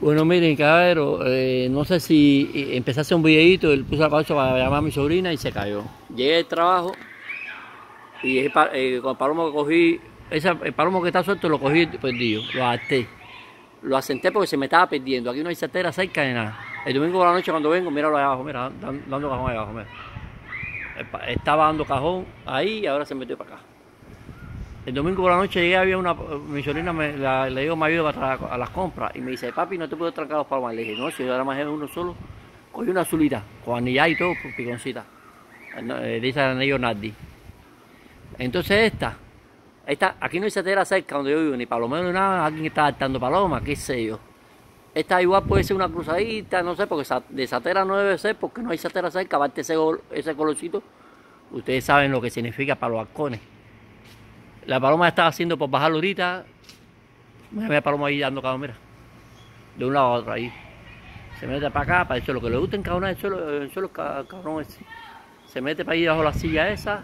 Bueno, miren, caballero, eh, no sé si empecé a hacer un videito, él puso la pausa para llamar a mi sobrina y se cayó. Llegué del trabajo y pa- eh, con el palomo que cogí, ese, el palomo que está suelto lo cogí perdido, lo até. Lo asenté porque se me estaba perdiendo. Aquí no hay certera cerca de nada. El domingo por la noche cuando vengo, míralo ahí abajo, mira, dan- dando cajón ahí abajo, mira. El Estaba dando cajón ahí y ahora se metió para acá. El domingo por la noche llegué, había una, mi sobrina me, la- le digo, me ayuda para tra- a las compras y me dice, papi, no te puedo trancar los palomas. Le dije, no, si yo ahora más uno solo, cogí una azulita, con anilla y todo, con piconcita. No, eh, dice el anillo Nardi. Entonces esta, esta, aquí no hay satera cerca donde yo vivo, ni palomero ni nada, alguien está adaptando palomas, qué sé yo. Esta igual puede ser una cruzadita, no sé, porque de satera no debe ser, porque no hay satera cerca, aparte ese, ese colorcito, ustedes saben lo que significa para los halcones. La paloma estaba haciendo por bajarlo ahorita. Mira, la paloma ahí dando cabo, mira. De un lado a otro ahí. Se mete para acá, para el suelo. Que le gusta encabronar el suelo, el suelo cabrón ese. Se mete para ahí bajo la silla esa.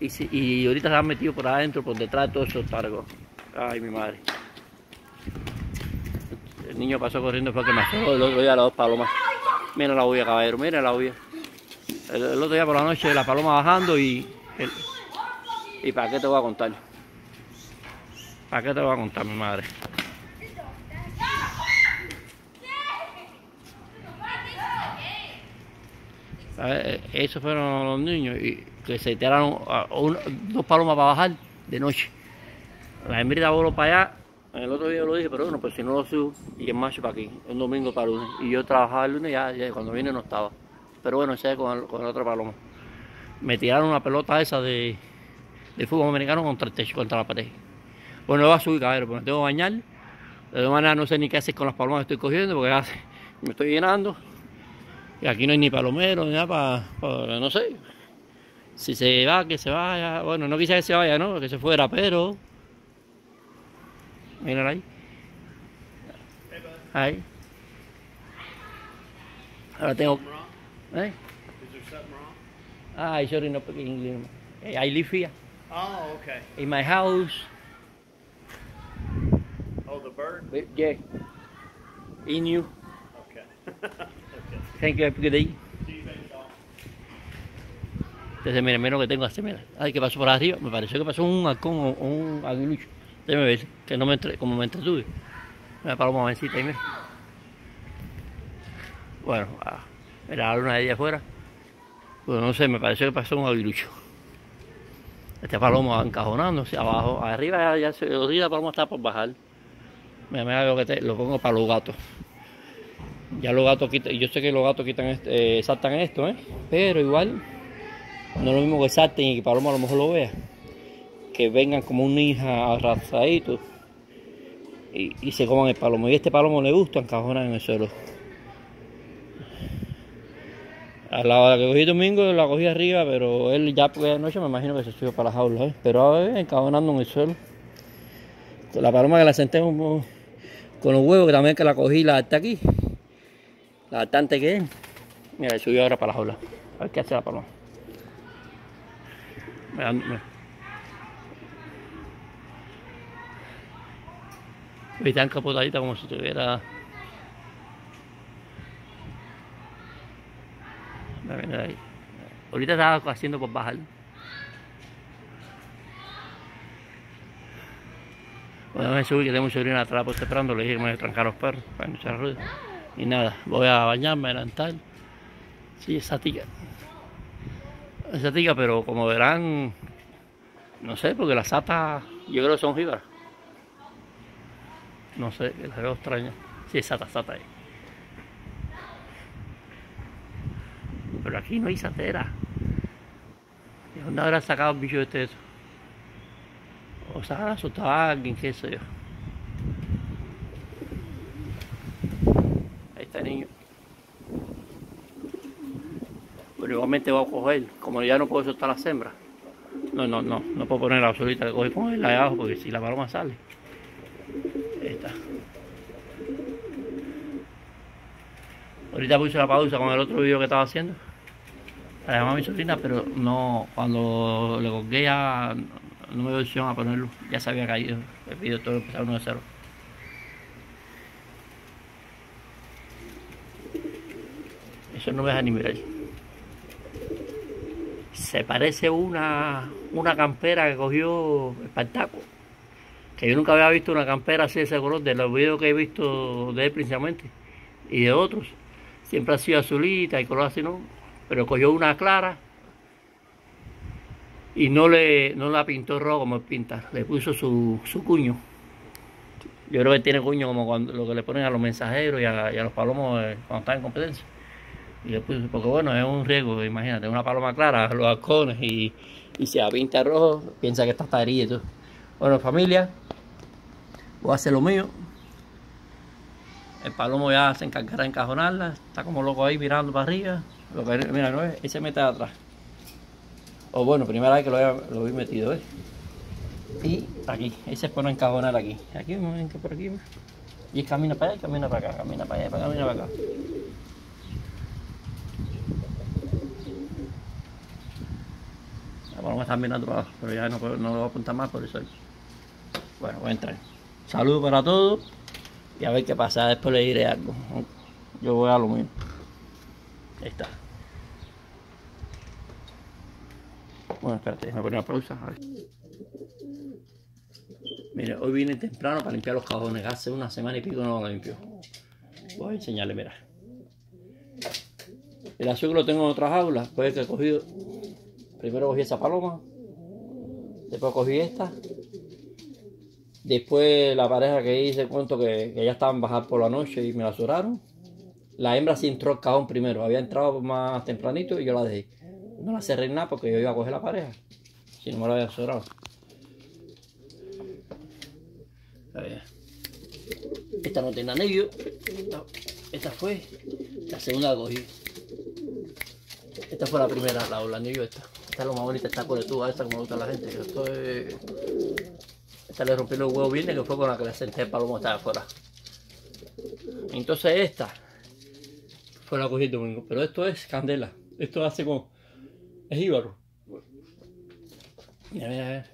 Y, si- y ahorita se han metido por adentro, por detrás de todos esos targos. Ay, mi madre. El niño pasó corriendo fue que me asustó el otro día las dos palomas. Mira la huella, caballero, mira la huella. El, otro día por la noche la paloma bajando y... ¿Y para qué te voy a contar? ¿Para qué te voy a contar, mi madre? ¿Sabes? Eh, Esos fueron los niños y que se tiraron dos palomas para bajar de noche. La hembrita voló para allá. El otro día lo dije, pero bueno, pues si no lo subo, y el macho para aquí, un domingo para lunes. Y yo trabajaba el lunes, ya, ya cuando vine no estaba. Pero bueno, ese es con el, con el otro paloma. Me tiraron una pelota esa de, de fútbol americano contra el techo, contra la pared. Bueno, voy a subir, caballero, porque me tengo que bañar. De todas maneras, no sé ni qué hacer con las palomas que estoy cogiendo, porque ya me estoy llenando. Y aquí no hay ni palomero, ni nada para, no sé. Si se va, que se vaya. Bueno, no quise que se vaya, ¿no? Que se fuera, pero... Mírala ahí. Ahí. Ahora tengo... ¿Eh? Ah, sorry, no English. Eh, I live here, Oh, okay. in my house. Oh, the bird? Yeah. In you. Okay. okay. Thank you, have a good day. Entonces, miren, miren lo que tengo así, mira. Ay, ¿qué pasó por arriba? Me pareció que pasó un halcón o un aguilucho. Déjame ver, que no me entre, como me entretuve. Una paloma jovencita ahí, mira. Bueno, ah, mira la luna de ella afuera. Pues no sé, me pareció que pasó un aguilucho. Este paloma encajonándose abajo. Arriba ya, se los días la paloma está por bajar. Mira, mira lo que te, lo pongo para los gatos. Ya los gatos quitan, yo sé que los gatos quitan este, eh, saltan esto, ¿eh? Pero igual no es lo mismo que salten y que Paloma a lo mejor lo vea. Que vengan como un hija arrastradito y, y se coman el palomo. Y este palomo le gusta encajonar en el suelo. A la que cogí domingo la cogí arriba, pero él ya porque de noche me imagino que se subió para las jaulas, ¿eh? Pero ahora encajonando en el suelo. La paloma que la senté un- con los huevos, que también que la cogí la está aquí. La bastante que es. Mira, subió ahora para la jaula. A ver qué hace la paloma. Mira, mira. Y está encapotadita como si tuviera. Mira, mira ahí. Ahorita estaba haciendo por bajar. Bueno, me subí que tengo un atrás por esperando, le dije que me trancar los perros para no echar ruido. Y nada, voy a bañarme, a adelantar. Sí, esa tica. Esa tica, pero como verán, no sé, porque las satas, yo creo que son jíbaras. No sé, las veo extrañas. Sí, sata, sata ahí. Pero aquí no hay satera. ¿De dónde habrá sacado el bicho este eso? O se habrá asustado a alguien, qué sé yo. Ahí está el niño. Pero igualmente voy a coger, como ya no puedo soltar las hembras. No, no, no, no puedo poner la solita que cogí con él ahí abajo porque si la paloma sale. Ahí está. Ahorita puse la pausa con el otro video que estaba haciendo la llamaba mi sobrina, pero no, cuando le colgué ya no me dio opción a ponerlo, ya se había caído, el video todo empezaba uno de cero. Eso no me deja ni mirar. Se parece una, una campera que cogió Espartaco. Que yo nunca había visto una campera así de ese color, de los videos que he visto de él principalmente, y de otros. Siempre ha sido azulita y color así, ¿no? Pero cogió una clara y no le no la pintó rojo como él pinta, le puso su, su cuño. Yo creo que tiene cuño como cuando, lo que le ponen a los mensajeros y a, los palomos eh, cuando están en competencia. Y le puso, porque bueno, es un riesgo, imagínate, una paloma clara, los halcones y, y si la pinta rojo, piensa que está parida y todo. Bueno, familia, voy a hacer lo mío. El palomo ya se encargará de encajonarla, está como loco ahí mirando para arriba. Que, mira, no es, y se mete atrás. O bueno, primera vez que lo, lo vi metido, ¿eh? Y aquí, ahí se pone a encajonar aquí. Aquí, un momento por aquí. Y camina para allá, camina para acá, camina para allá, camina para acá. La paloma está mirando para abajo, pero ya no, lo voy a apuntar más por eso. Bueno, voy a entrar. Saludos para todos y a ver qué pasa. Después le diré algo. Yo voy a lo mío. Ahí está. Bueno, espérate, déjame poner una pausa. a ver. Mire, hoy vine temprano para limpiar los cajones. Hace una semana y pico no lo limpio. Voy a enseñarle, mira. El azul lo tengo en otra jaula. Pues que he cogido. Primero cogí esa paloma. Después cogí esta. Después la pareja que hice cuento que, que ya estaban bajar por la noche y me la cerraron. La hembra sí entró al cajón primero. Había entrado más tempranito y yo la dejé. No la cerré nada porque yo iba a coger la pareja. Si no me la había cerrado. Esta no tiene anillo. Esta, fue la segunda que cogí. Esta fue la primera, la, el anillo esta. Esta es lo más bonita, esta coletúa, esta como me gusta la gente. Esto es... Esta le rompí los huevos bien, que fue con la que le senté el palomo estaba afuera. Entonces esta fue la que cogí el domingo. Pero esto es candela. Esto hace como... Es íbaro. Mira, mira,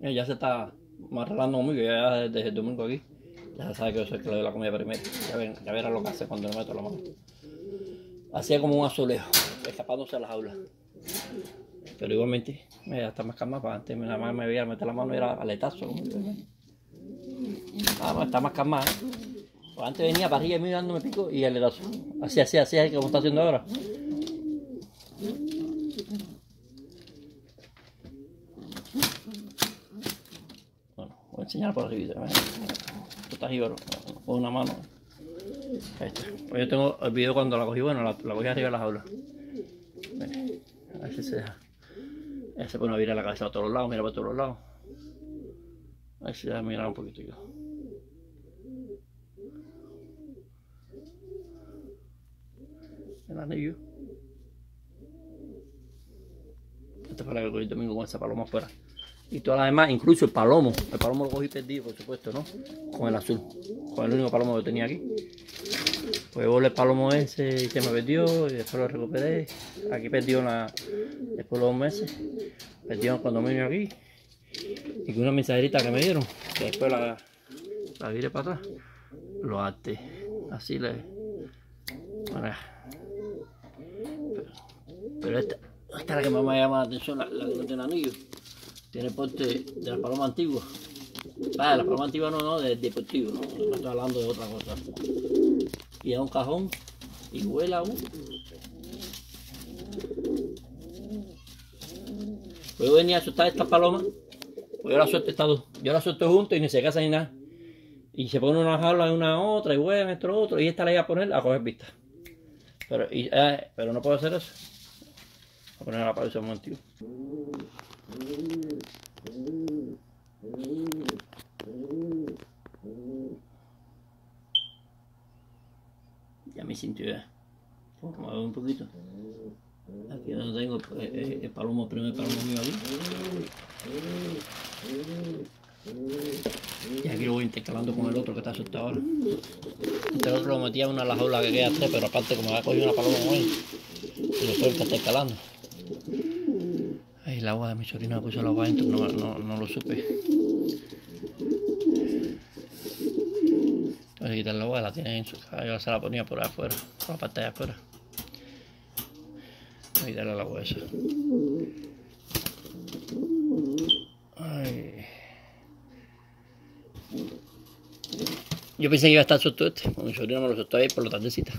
mira. Ya se está arreglando conmigo, ya desde el domingo aquí. Ya sabe que yo soy el que le doy la comida primero. Ya, ven, ya verás lo que hace cuando le meto la mano. Hacía como un azulejo, escapándose de las aulas. Pero igualmente, mira, está más calmado. Para antes nada más me veía meter la mano y era aletazo. Ah, está más calmada. ¿eh? Antes venía para arriba y me dándome pico y aletazo. Así, así, así, así como está haciendo ahora. Bueno, voy a enseñar por arriba. Esto está jíbaro, con una mano. Ahí está. Pues yo tengo el video cuando la cogí, bueno, la, cogí arriba de la jaula. Ven, A ver si se deja. Ella se pone a virar la cabeza a todos los lados, mira para todos los lados. A ver si se deja mirar un poquito yo. El anillo. Fue la que cogí domingo con esa paloma afuera. Y todas las demás, incluso el palomo. El palomo lo cogí perdido, por supuesto, ¿no? Con el azul. Con el único palomo que tenía aquí. Pues volé el palomo ese y se me perdió y después lo recuperé. Aquí perdió la, después de dos meses. Perdió el condominio aquí. Y con una mensajerita que me dieron, que después la, la viré para atrás. Lo até. Así le. Pero, pero esta, esta es la que más me llama la atención, la, la que no tiene anillo. Tiene porte de la paloma antigua. Ah, de la paloma antigua no, no, del deportivo, no, no estoy hablando de otra cosa. Y es un cajón y vuela aún. Pues yo venía a asustar estas palomas, pues yo las suelto estas dos. Yo las suelto juntas y ni se casan ni nada. Y se pone una jaula en una otra y vuelan esto otro. Y esta la iba a poner a coger vista. Pero, eh, pero no puedo hacer eso. A poner la pausa un momentito. Ya me sintió ya. Vamos a un poquito. Aquí donde tengo el, el- el palomo, el primer palomo mío aquí. Y aquí lo voy intercalando con el otro que está asustado ahora. Este otro lo metía en una de las jaulas que queda tres, pero aparte como había cogido una paloma él, y después está escalando. Ay, el agua de mi sobrino me puso el agua adentro, no, no, no lo supe. Voy a quitar el agua, la tiene en su casa, yo se la ponía por afuera, por la de afuera. Ahí dale la huesa. Ay. Yo pensé que iba a estar suelto este. Mi sobrino me lo soltó ahí por la tardecita.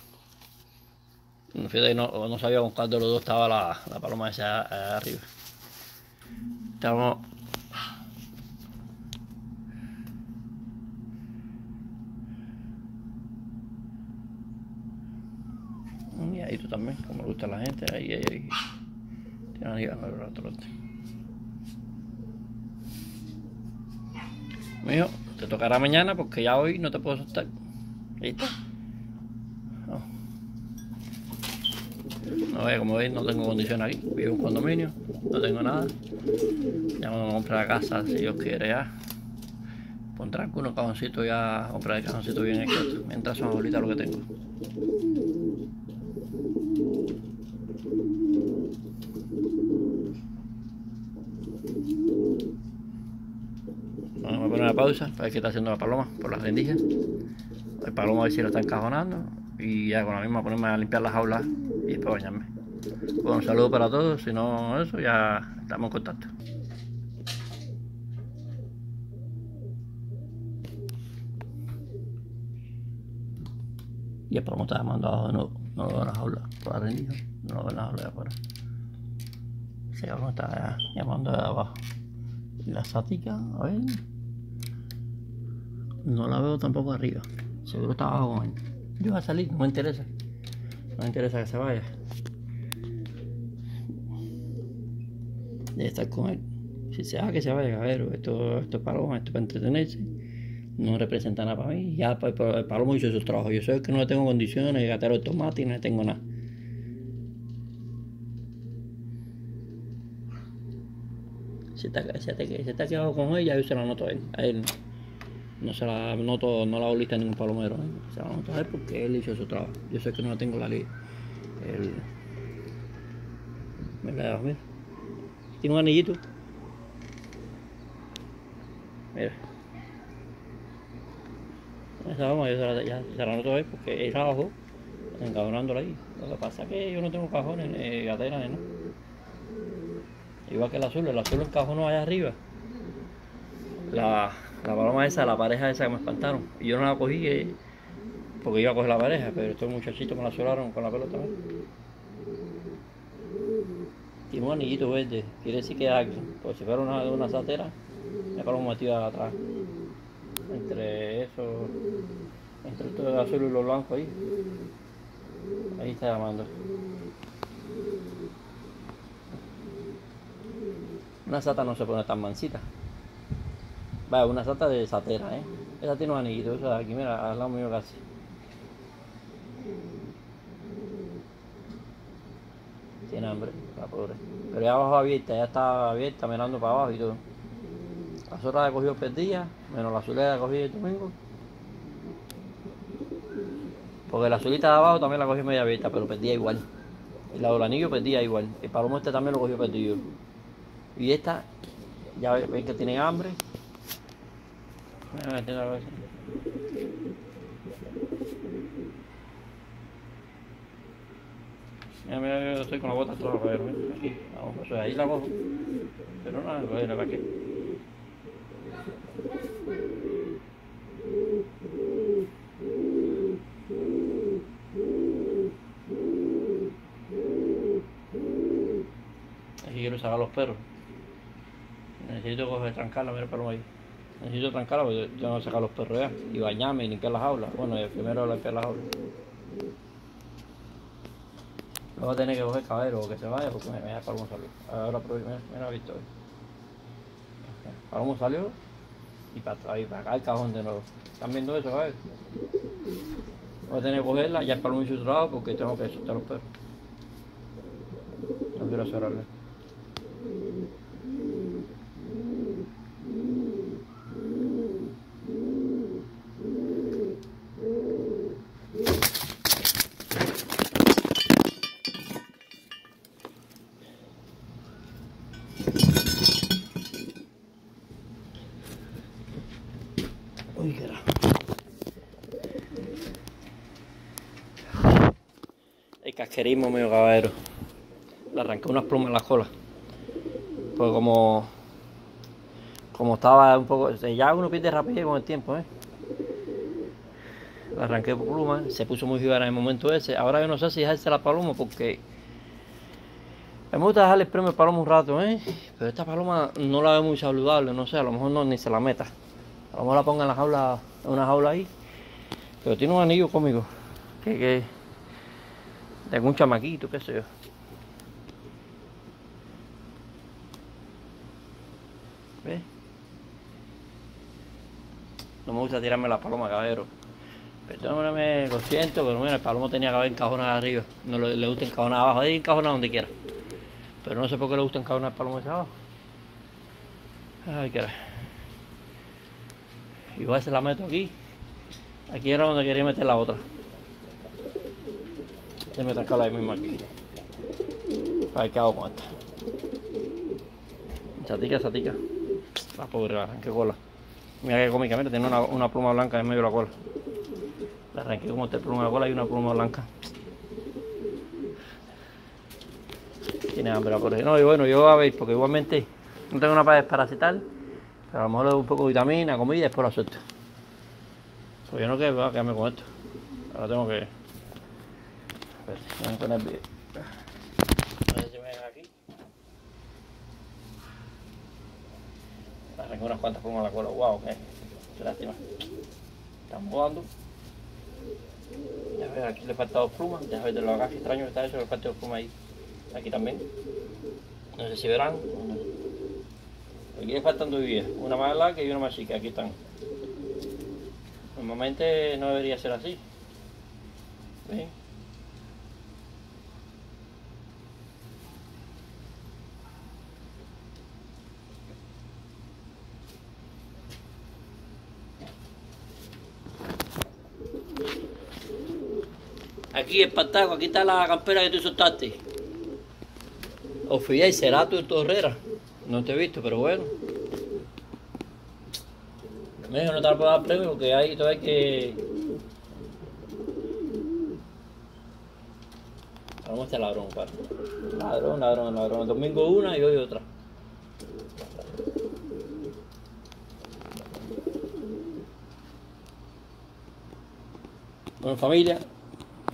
Fíjate, no, no sabía con cuál de los dos estaba la, la paloma esa allá arriba. Estamos. Ahí tú también, como le gusta a la gente, ahí, ahí, ahí. Tiene ahí ganas el trote. Mijo, te tocará mañana porque ya hoy no te puedo soltar. ¿Listo? No. No ve, como veis, no tengo condición aquí. Vivo en un condominio, no tengo nada. Ya me compré la casa, si Dios quiere ya. Pondré algunos cajoncitos ya, comprar el cajoncito bien hecho. Mientras son ahorita lo que tengo. Vamos a poner una pausa para ver qué está haciendo la paloma por las rendijas. El paloma a ver si lo está encajonando y ya con la misma ponerme a limpiar las jaulas y después bañarme. Bueno, un saludo para todos, si no eso ya estamos en contacto. Y el paloma está abajo de nuevo, no lo por la rendija, no lo las jaulas de afuera. Ese cabrón está llamando de abajo. La sática, a ver. No la veo tampoco arriba. Seguro está abajo. Yo voy a salir, no me interesa. No me interesa que se vaya. Debe estar con él. Si se va, que se vaya, cabrero. Esto, esto es paloma, esto es para entretenerse. No representa nada para mí. Ya pues, el palomo hizo su trabajo. Yo el que no tengo condiciones, gatero de tomate y no tengo nada. Si está, está quedado con ella, yo se la noto a él. A él no se la noto, no la a ningún palomero. ¿eh? Se la noto a él porque él hizo su trabajo. Yo sé que no tengo la ley. El... Mira, mira. Tiene un anillito. Mira. Esa vamos, yo se la, ya, se la noto a él porque él trabajó encabronándola ahí. Lo que pasa es que yo no tengo cajones, gateras, ni nada. Igual que el azul, el azul encajonó allá arriba. La, la paloma esa, la pareja esa que me espantaron. Y yo no la cogí eh, porque iba a coger la pareja, pero estos muchachitos me la solaron con la pelota. Tiene un anillito verde, quiere decir que hay alguien. Pues si fuera una una satera, la paloma metida atrás. Entre eso, entre esto de azul y lo blanco ahí. Ahí está llamando. Una sata no se pone tan mansita. Vaya, una sata de satera, ¿eh? Esa tiene un anillito, esa de aquí, mira, al lado mío casi. Tiene hambre, la pobre. Pero ya abajo abierta, ya está abierta, mirando para abajo y todo. Las otras la he cogido perdida, menos la azulita la cogido el domingo. Porque la azulita de abajo también la cogí media abierta, pero perdía igual. Y la del anillo perdía igual. El palomo este también lo cogió perdido. Y esta, ya ven que tienen hambre. Voy a meter algo así. Mira, mira, yo estoy con la bota toda, a ver, mira, aquí, vamos, pues ahí la cojo. Pero no, no, no, ¿para qué? Aquí quiero sacar los perros. Necesito coger, trancarla, mira el perro ahí. Necesito trancarla porque yo tengo que sacar los perros ya. Y bañarme y limpiar las jaulas. Bueno, y primero limpiar las jaulas. Luego voy a tener que coger cabero o que se vaya porque me, me da Palomo salió. Ahora mira, mira visto hoy. Palomo salió y para, ahí, para acá el cajón de nuevo. ¿Están viendo eso, ¿sabes? Voy a tener que cogerla, ya el Palomo hizo su trabajo porque tengo que soltar los perros. No quiero cerrarle. El casquerismo mío, caballero. le arranqué unas plumas en la cola. Pues como, como estaba un poco, ya uno pierde rapidez con el tiempo, ¿eh? Le arranqué plumas, se puso muy viva en el momento ese. Ahora yo no sé si dejarse la paloma porque me gusta dejarle el premio al paloma un rato, ¿eh? Pero esta paloma no la veo muy saludable, no sé, a lo mejor no ni se la meta. A lo mejor la ponga en la jaula, en una jaula ahí. Pero tiene un anillo conmigo. Que, que de algún chamaquito, qué sé yo. ¿Ves? No me gusta tirarme la paloma, caballero. Perdóname, lo siento, pero mira, el palomo tenía que haber encajonado arriba. No le, le gusta encajonar abajo, ahí encajonar donde quiera. Pero no sé por qué le gusta encajonar el palomo ese abajo. Ay, qué Igual se la meto aquí. Aquí era donde quería meter la otra. Se me saca la misma aquí. A ver qué hago con esta. Satica, satica. La pobre, arranqué cola. Mira qué cómica, mira, tiene una, una pluma blanca en medio de la cola. La arranqué como tres plumas de cola y una pluma blanca. Tiene hambre la pobre. No, y bueno, yo a ver, porque igualmente no tengo una para desparasitar. Pero a lo mejor le doy un poco de vitamina, comida y después la suelto. Pues yo no quiero quedarme con esto. Ahora tengo que. A ver, voy a poner bien. A ver si me ven aquí. Arranqué unas cuantas a la cola. Wow, qué, qué lástima. Estamos jugando. Ya ves, aquí le falta dos plumas. Ya ves de lo qué extraño que está eso, le falta dos plumas ahí. Aquí también. No sé si verán. Aquí le faltan dos vías, una más larga y una más chica, aquí están. Normalmente no debería ser así. ¿Ven? Aquí el pataco, aquí está la campera que tú soltaste. Oficial, será tu torrera. No te he visto, pero bueno. Mira, no te puedo dar premio porque ahí todavía hay que. Vamos a este ladrón, para. Ladrón, ladrón, ladrón. El domingo una y hoy otra. Bueno, familia,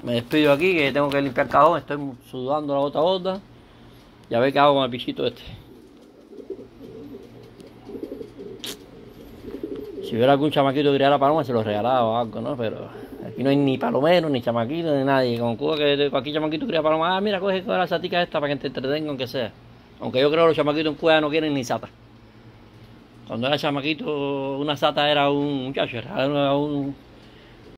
me despido aquí que tengo que limpiar el cajón. Estoy sudando la gota a gota. Ya ve qué hago con el bichito este. Si hubiera algún chamaquito que criara paloma, se lo regalaba o algo, ¿no? Pero aquí no hay ni palomero, ni chamaquito, ni nadie. Con Cuba que cualquier chamaquito cría paloma, ah, mira, coge la satica esta para que te entretenga, aunque sea. Aunque yo creo que los chamaquitos en Cuba no quieren ni sata. Cuando era chamaquito, una sata era un muchacho, era un,